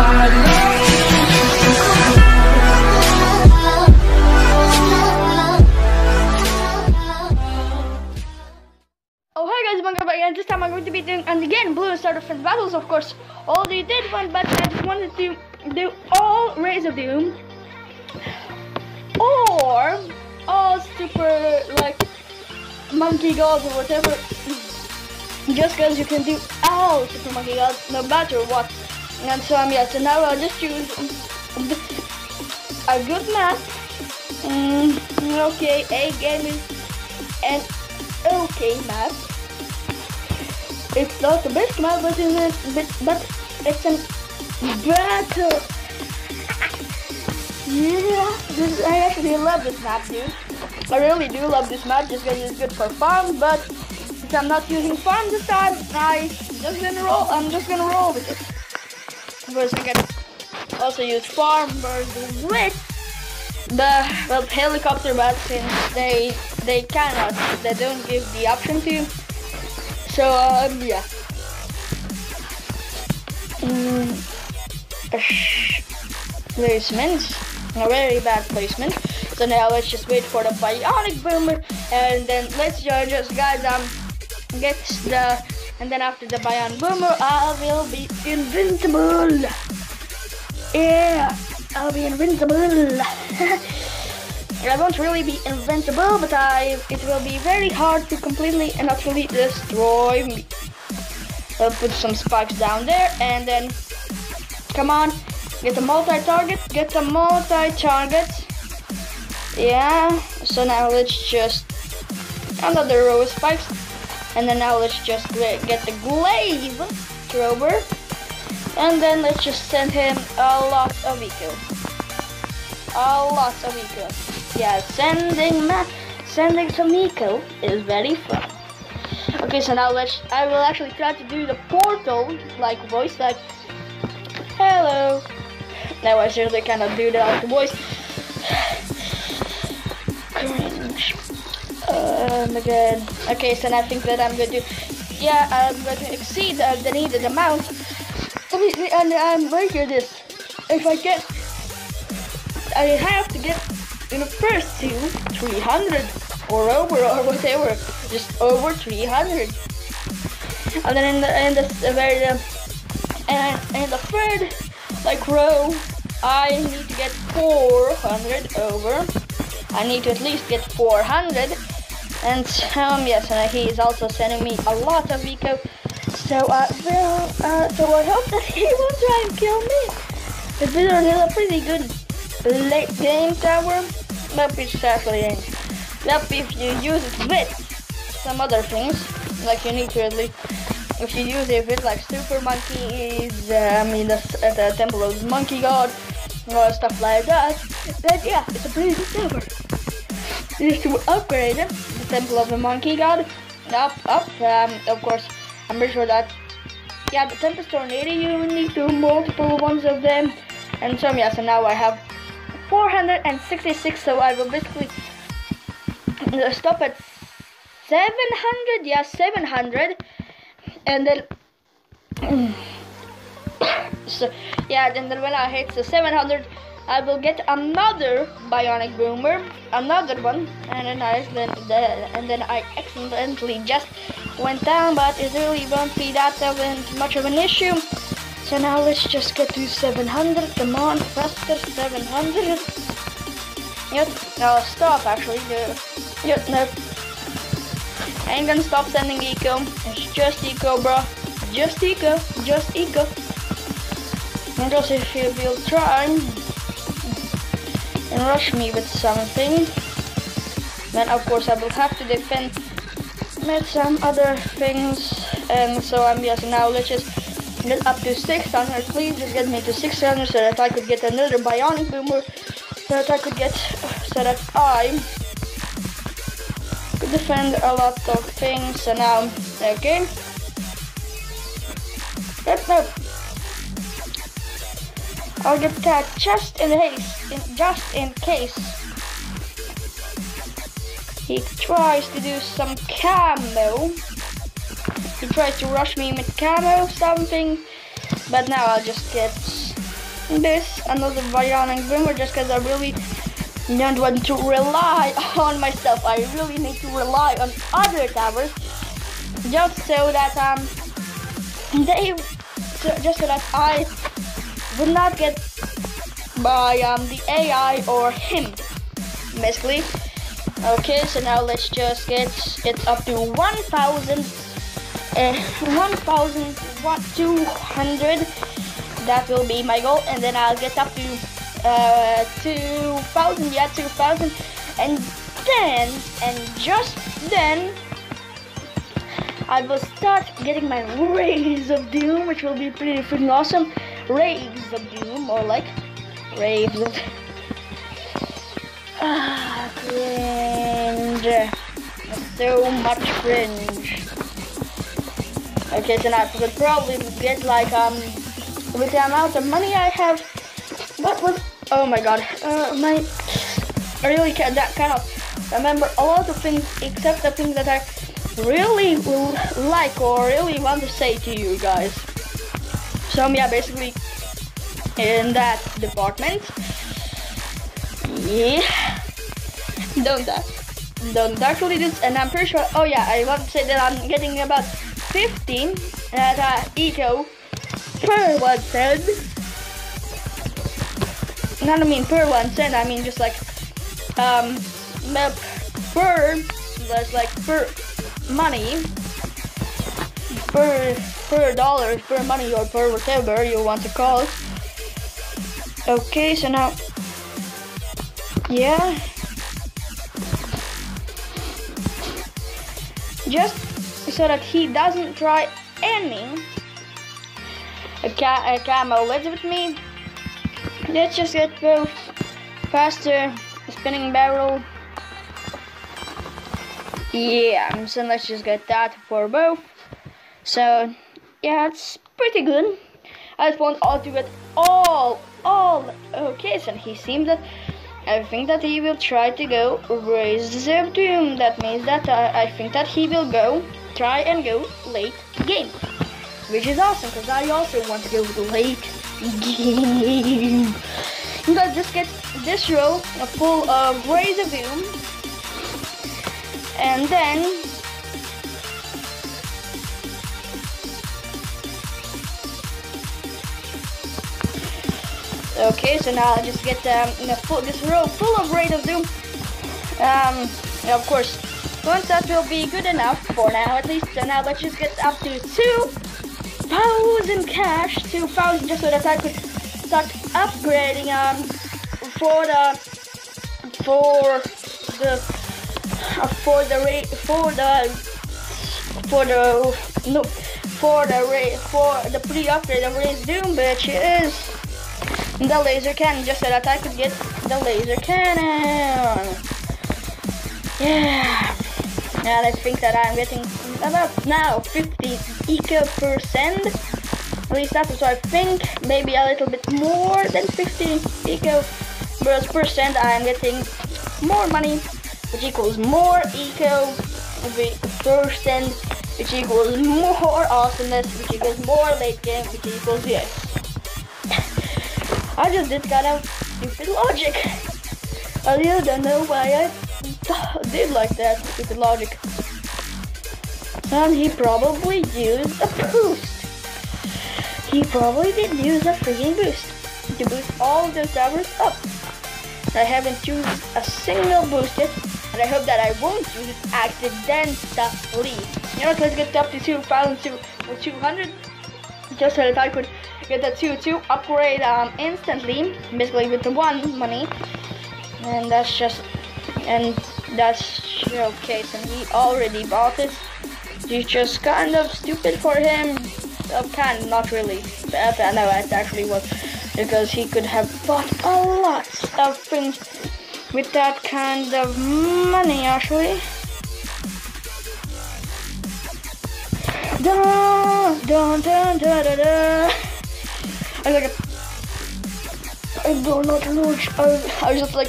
Oh, this time I'm going to be doing and again Bloons Tower Defense battles. Of course, All already did one, but I just wanted to do all Rays of Doom or all super like Monkey Gods or whatever. Just because you can do all Super Monkey Gods no matter what. And so um, yeah, so now I'll just choose a good map. Mm, okay, a game is an okay map. It's not the best map, but it's, but, but it's an. Yeah, this, I actually love this map, dude. I really do love this map just because it's good for farm, but since I'm not using farm this time, I just gonna roll. I'm just gonna roll with it. Of I can also use farm versus with the well helicopter, but since they they cannot, they don't give the option to. So um, yeah. Mm, placement, a very bad placement. So now let's just wait for the bionic boomer, and then let's just guys um get the, and then after the bionic boomer, I will be invincible. Yeah, I'll be invincible. I won't really be invincible, but I it will be very hard to completely and utterly destroy me. I'll put some spikes down there, and then come on, get the multi-target, get the multi-target. Yeah. So now let's just another row of spikes, and then now let's just get the glaive thrower, and then let's just send him a lot of eco. A lot of eco. Yeah, sending ma sending some eco is very fun. Okay, so now let's. I will actually try to do the portal like voice, like hello. Now I seriously cannot do that voice. Um, again. Okay, so now I think that I'm going to. Yeah, I'm going to exceed uh, the needed amount. Obviously, and I'm making this. If I get, I have to get in the first two 300 or over or whatever just over 300 and then in the in the very uh, and in the third like row I need to get 400 over I need to at least get 400 and um yes and he is also sending me a lot of eco so uh well uh so I hope that he won't try and kill me it's been a pretty good late game tower but it's actually ain't Yep, if you use it with some other things, like you need to at least, if you use it with like super monkeys, uh, I mean the, uh, the temple of monkey god, or stuff like that, then yeah, it's a pretty good server. Just to upgrade the temple of the monkey god, up, up, um, of course, I'm pretty sure that, yeah, the Tempest Tornado, you need to multiple ones of them, and so, yeah, so now I have 466, so I will basically stop at 700 yeah 700 and then so yeah then when I hit the 700 I will get another bionic boomer another one and then I then and then I accidentally just went down but it really won't be that much of an issue so now let's just get to 700 come on faster 700 yep now stop actually Yep, no. I ain't gonna stop sending eco. It's just eco, bro. Just eco. Just eco. And also if you will try and rush me with something, then of course I will have to defend with some other things. And so I'm just now let's just get up to 600. Please just get me to 600 so that I could get another bionic boomer. So that I could get so that I could defend a lot of things and now okay yep no I'll get that just in case in, just in case he tries to do some camo he tries to rush me with camo something but now I'll just get this another bionic boomer just because I really don't want to rely on myself. I really need to rely on other towers just so that um they just so that I would not get by um the AI or him basically. Okay, so now let's just get it up to 1,000 uh, 1,200 that will be my goal and then I'll get up to uh, 2,000 yeah 2,000 and then and just then I will start getting my Rays of Doom which will be pretty freaking awesome Rays of Doom or like Raves of Ah, cringe. So much cringe. Okay, so now I could probably get like um with the amount of money I have. What was? Oh my god. Uh, my. I really can't that kind of remember a lot of things except the things that I really will like or really want to say to you guys. So yeah, basically in that department. Yeah. Don't that. Don't actually this and I'm pretty sure oh yeah, I want to say that I'm getting about 15 at uh, eco per one cent. Not I mean per one cent, I mean just like um per that's like per money per per dollars per money or per whatever you want to call it. Okay, so now yeah. Just so that he doesn't try any a, ca a camo lives with me. Let's just get both faster spinning barrel. Yeah, so let's just get that for both. So yeah, it's pretty good. I just want all to get all, all okay. So he seems that I think that he will try to go raise the Doom. That means that I, I think that he will go try and go late game, which is awesome because I also want to go late game. But just get this row full uh, of Rays of Doom, and then Okay, so now I just get um, full, this row full of Raid of Doom. Um, of course, once that will be good enough for now, at least. So now let's just get up to 2,000 cash, 2,000, just so that I could start upgrading um, for the, for the, uh, for the, for the, for the, no, for the, for the pre-upgrade of Raid Doom, bitches the laser cannon just so that I could get the laser cannon. Yeah. And I think that I'm getting about now 50 eco percent. At least that's what I think. Maybe a little bit more than 50 eco percent. I'm getting more money, which equals more eco percent, which equals more awesomeness, which equals more late game, which equals yes. I just did kind of stupid logic. I really don't know why I did like that stupid logic. And he probably used a boost. He probably did use a freaking boost to boost all those towers up. I haven't used a single boost yet, and I hope that I won't use it accidentally. You know, let's get up to 2,200 just so that I could get the 2-2 upgrade um, instantly, basically with the one money. And that's just, and that's showcase, and he already bought it. It's just kind of stupid for him. Uh, kind of, not really. But I know it actually was, because he could have bought a lot of things with that kind of money, actually. Dun, dun, dun, dun, dun, dun. I like, I do not lose. I, I was just like,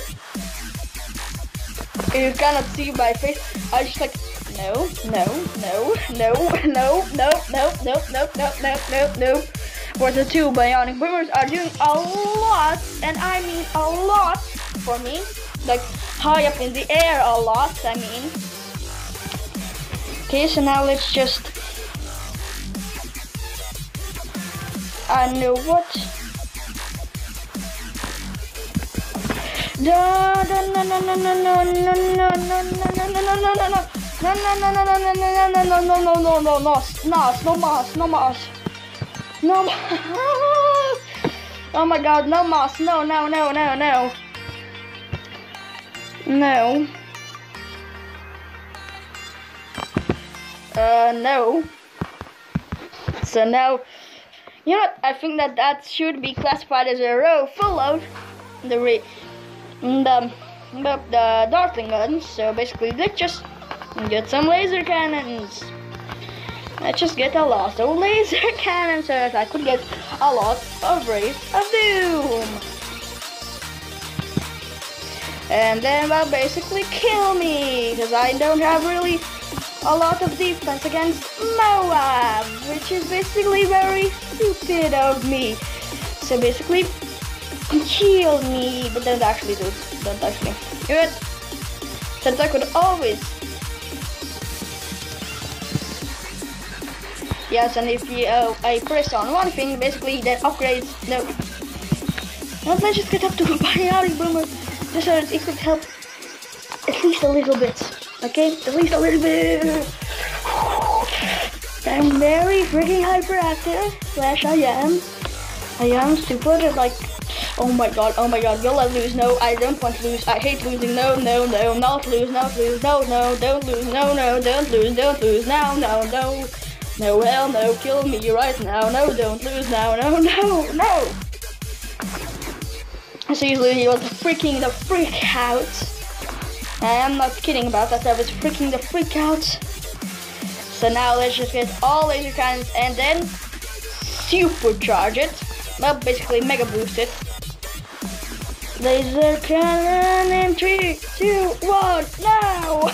you cannot see my face. I was just like, no, no, no, no, no, no, no, no, no, no, no, no, no. course, the two bionic boomers are doing a lot, and I mean a lot for me. Like high up in the air, a lot. I mean. Okay, so now let's just. I know what. No, no, no, no, no, no, no, no, no, no, no, no, no, no, no, no, no. No, no, no, no, no, no, no, no, no, no, no, no, no, no, no, no moss, no moss. No moss. Oh my god, no moss. No, no, no, no, no. No. Uh, no. So now, you know? I think that that should be classified as a row full of the re the, the, the dartling guns. So basically, let's just get some laser cannons. Let's just get a lot of laser cannons so that I could get a lot of Rays of Doom. And then they'll basically kill me because I don't have really a lot of defense against Moab, which is basically very stupid of me. So basically, kill me, but don't actually do it. Don't actually do it. Since I could always. Yes, and if you uh, I press on one thing, basically that upgrades. No. Let's just get up to a Bionic Boomer, just so it could help at least a little bit. Okay, at least a little bit. I'm very freaking hyperactive. Slash, I am. I am stupid. Like Oh my god, oh my god, will I lose? No, I don't want to lose. I hate losing. No, no, no, not lose, not lose. No, no, don't lose. No, no, don't lose, don't lose. Now, no, no. No, hell no, kill me right now. No, don't lose now. No, no, no. So usually he was freaking the freak out. I am not kidding about that. I was freaking the freak out. So now let's just get all laser cannons and then supercharge it. Well, basically mega boost it. Laser cannon in three, two, one, now!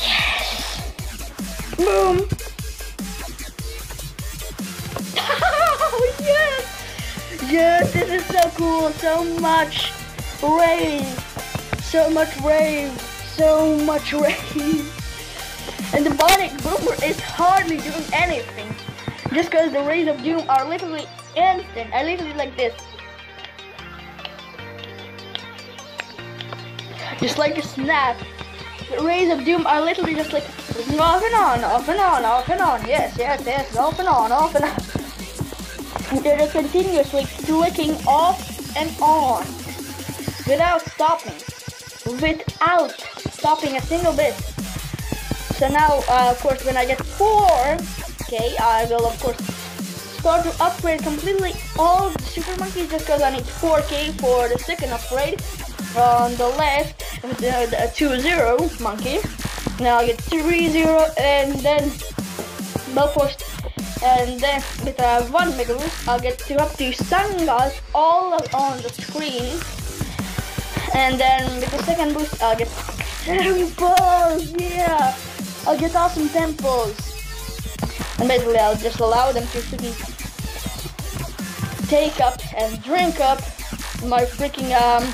Yes! Boom! oh, yes! Yes, this is so cool, so much rave, so much rave, so much rave. And the Bionic Boomer is hardly doing anything. Just because the rays of doom are literally instant. I literally like this. just like a snap. The rays of doom are literally just like off and on, off and on, off and on. Yes, yes, yes, off and on, off and on. They're just continuously clicking off and on without stopping, without stopping a single bit. So now, uh, of course, when I get four, okay, I will of course start to upgrade completely all the super monkeys just because I need 4k for the second upgrade on the left the, the 2 0 monkey. Now I get 3 0 and then Belfast and then with a 1 mega boost I'll get to up to sun gods all on the screen. And then with the second boost I'll get temples, yeah! I'll get awesome temples. And basically I'll just allow them to take up and drink up my freaking um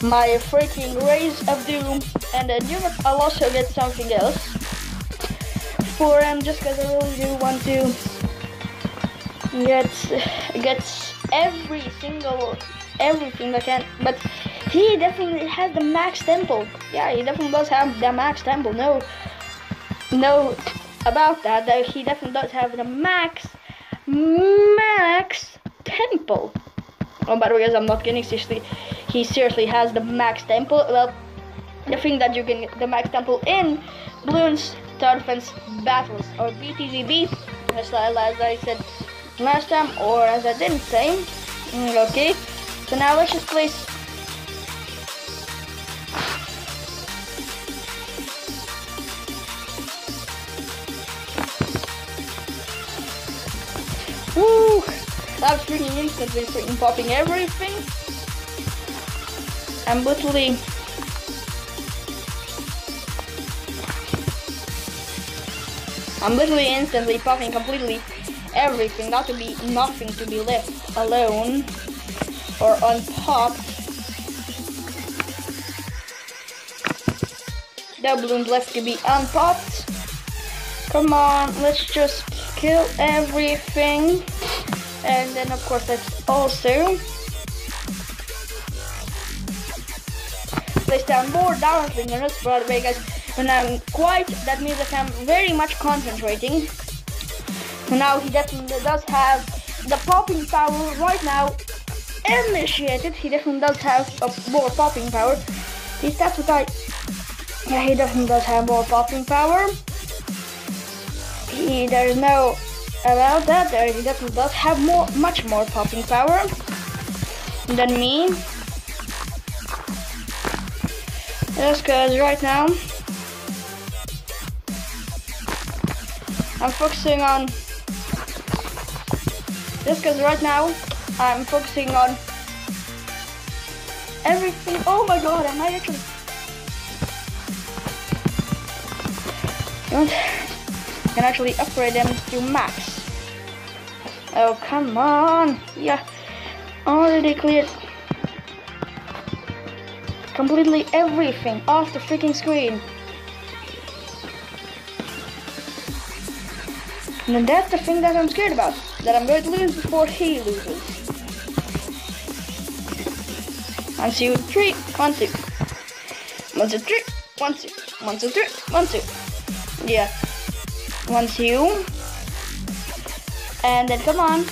my freaking Rays of Doom, and then you I'll also get something else for him, just because I really do want to get get every single everything I can. But he definitely has the max temple. Yeah, he definitely does have the max temple. No, no about that. That he definitely does have the max max temple. Oh, by the way, guys, I'm not kidding. Seriously, he seriously has the max temple. Well, the thing that you can the max temple in Bloons Tower Defense Battles or BTDB, as, I, as I said last time, or as I didn't say. Mm, okay, so now let's just place. That's freaking instantly freaking popping everything. I'm literally I'm literally instantly popping completely everything, not to be nothing to be left alone or unpopped. The balloons left to be unpopped. Come on, let's just kill everything. And then of course let's also place down more dartling units. By the way guys, when I'm quiet, that means that I'm very much concentrating. Now he definitely does have the popping power right now initiated. He definitely does have a more popping power. He's that's I yeah he definitely does have more popping power. He there's no about that there he definitely does have more much more popping power than me. Yes, cause right now I'm focusing on this because right now I'm focusing on everything. Oh my god, am I actually can actually upgrade them to max. Oh come on, yeah, oh, already cleared completely everything off the freaking screen. And that's the thing that I'm scared about. That I'm going to lose before he loses. One, two, three, one, two. One, two, three, one, two. One, two, three, one, two. Yeah. One, two. And then come on.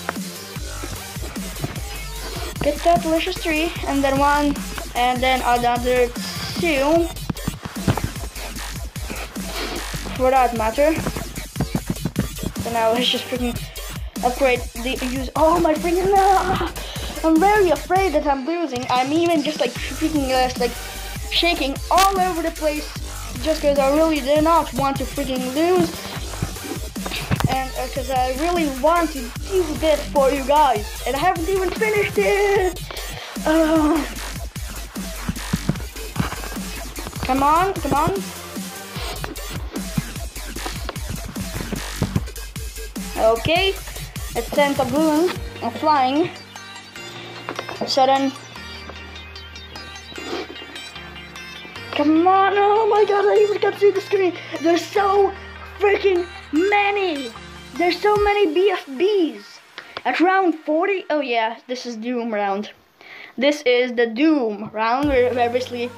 Get that delicious three. And then one. And then another two. For that matter. So now let's just freaking upgrade the use. Oh my freaking! Ah, I'm very afraid that I'm losing. I'm even just like freaking uh, like shaking all over the place just because I really do not want to freaking lose. And because uh, I really want to do this for you guys. And I haven't even finished it. Uh, come on, come on. Okay, let's send a and flying. Sudden. Come on, oh my god, I even to see the screen. There's so freaking many. There's so many BFBs. At round 40, oh yeah, this is Doom round. This is the Doom round where obviously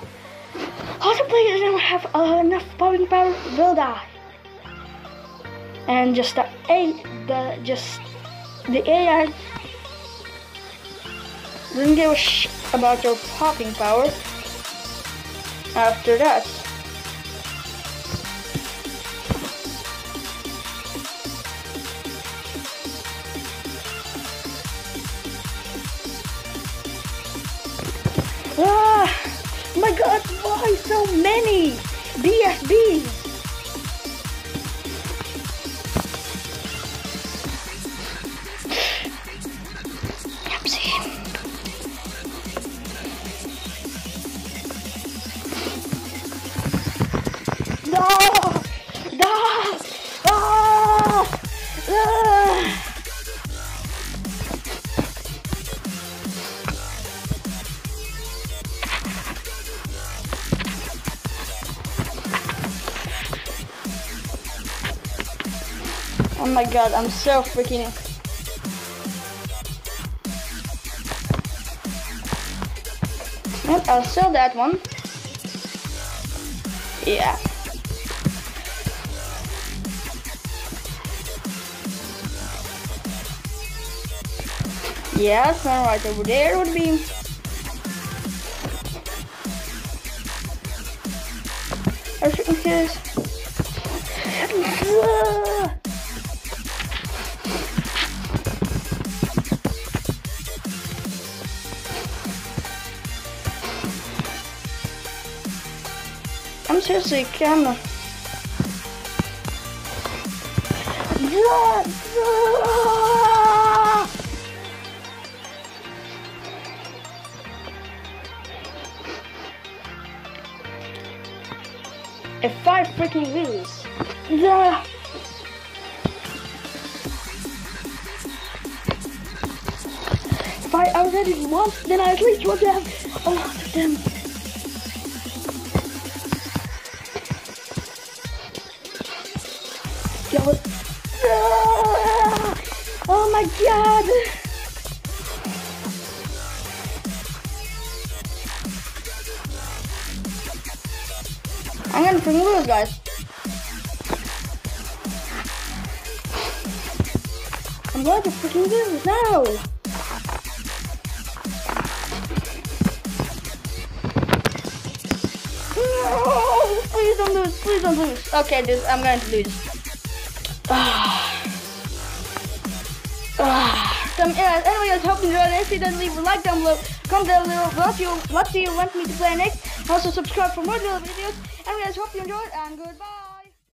all the players don't have uh, enough popping power will die and just the A, the just the AI doesn't give a sh about your popping power. After that. Ah, my god, why so many BFBs? My god, I'm so freaking... I'll sell that one. Yeah. Yes, one right over there would be... I think this. I'm seriously camera. If five freaking lose. Yeah. if I already once, then I at least want to have a lot of them. I'm gonna freaking lose, guys. I'm going to freaking lose now. No! Please don't lose. Please don't lose. Okay, dude, I'm going to lose. Ah. Ah. so, yeah, anyway, I hope you enjoyed it. If you did, leave a like down below. Comment down below what do you want me to play next. Also, subscribe for more videos. Anyways, hope you enjoyed, and goodbye.